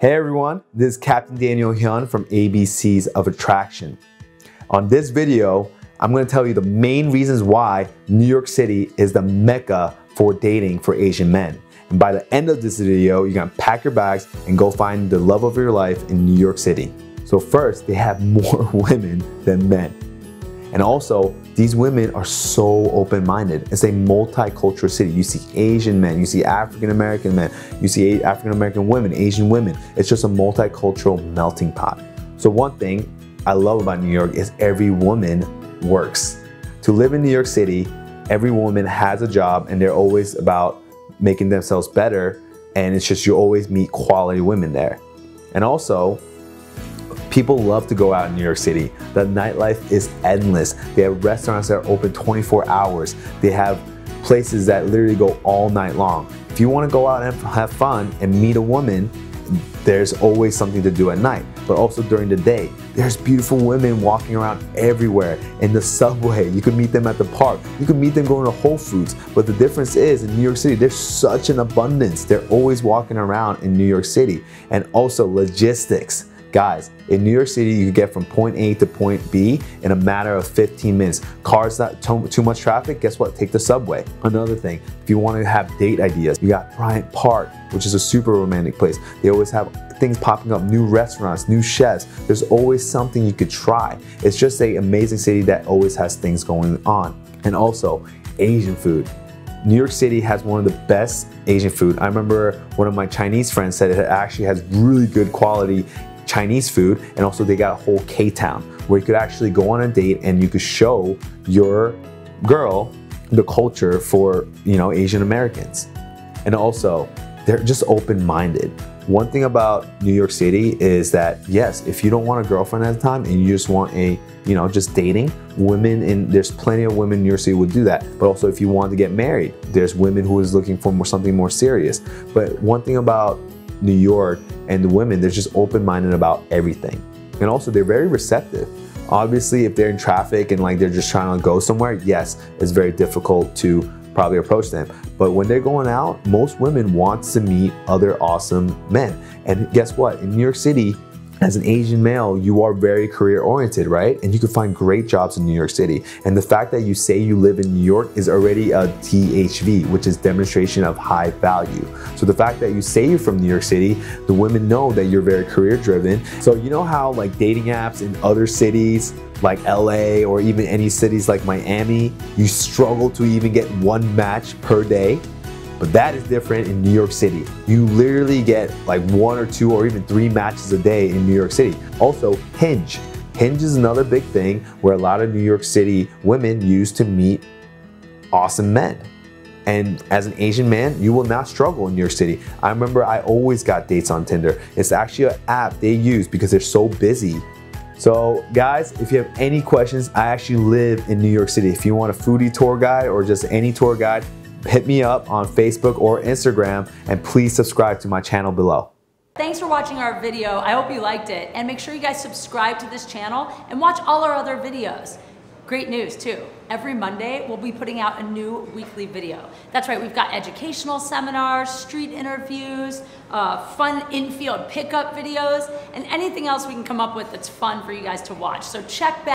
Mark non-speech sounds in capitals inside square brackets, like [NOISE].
Hey everyone, this is Captain Daniel Hyun from ABCs of Attraction. On this video, I'm gonna tell you the main reasons why New York City is the mecca for dating for Asian men. And by the end of this video, you're gonna pack your bags and go find the love of your life in New York City. So first, they have [LAUGHS] more women than men. And also, these women are so open-minded. It's a multicultural city. You see Asian men, you see African American men, you see African American women, Asian women. It's just a multicultural melting pot. So one thing I love about New York is every woman works. To live in New York City, every woman has a job and they're always about making themselves better. And it's just you always meet quality women there. And also, People love to go out in New York City. The nightlife is endless. They have restaurants that are open 24 hours. They have places that literally go all night long. If you want to go out and have fun and meet a woman, there's always something to do at night, but also during the day. There's beautiful women walking around everywhere. In the subway, you can meet them at the park. You can meet them going to Whole Foods. But the difference is in New York City, there's such an abundance. They're always walking around in New York City. And also logistics. Guys, in New York City, you can get from point A to point B in a matter of 15 minutes. Cars not too much traffic, guess what? Take the subway. Another thing, if you want to have date ideas, you got Bryant Park, which is a super romantic place. They always have things popping up, new restaurants, new chefs. There's always something you could try. It's just an amazing city that always has things going on. And also, Asian food. New York City has one of the best Asian food. I remember one of my Chinese friends said it actually has really good quality Chinese food, and also they got a whole K-Town where you could actually go on a date and you could show your girl the culture for, you know, Asian Americans. And also, they're just open-minded. One thing about New York City is that yes, if you don't want a girlfriend at the time and you just want a, you know, just dating, women and there's plenty of women in New York City would do that. But also if you want to get married, there's women who is looking for more, something more serious. But one thing about New York and the women, they're just open-minded about everything. And also they're very receptive. Obviously, if they're in traffic and like they're just trying to go somewhere, yes, it's very difficult to probably approach them. But when they're going out, most women want to meet other awesome men. And guess what? In New York City, as an Asian male, you are very career oriented, right? And you can find great jobs in New York City. And the fact that you say you live in New York is already a DHV, which is demonstration of high value. So the fact that you say you're from New York City, the women know that you're very career driven. So you know how like dating apps in other cities, like LA or even any cities like Miami, you struggle to even get one match per day? But that is different in New York City. You literally get like one or two or even three matches a day in New York City. Also, Hinge. Hinge is another big thing where a lot of New York City women use to meet awesome men. And as an Asian man, you will not struggle in New York City. I remember I always got dates on Tinder. It's actually an app they use because they're so busy so guys, if you have any questions, I actually live in New York City. If you want a foodie tour guide or just any tour guide, hit me up on Facebook or Instagram and please subscribe to my channel below. Thanks for watching our video. I hope you liked it. And make sure you guys subscribe to this channel and watch all our other videos. Great news too. Every Monday, we'll be putting out a new weekly video. That's right, we've got educational seminars, street interviews, uh, fun infield pickup videos, and anything else we can come up with that's fun for you guys to watch. So check back.